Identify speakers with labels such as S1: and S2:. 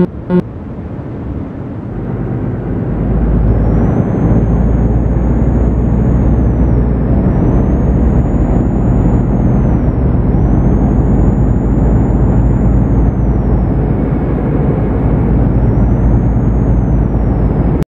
S1: Mm-hmm.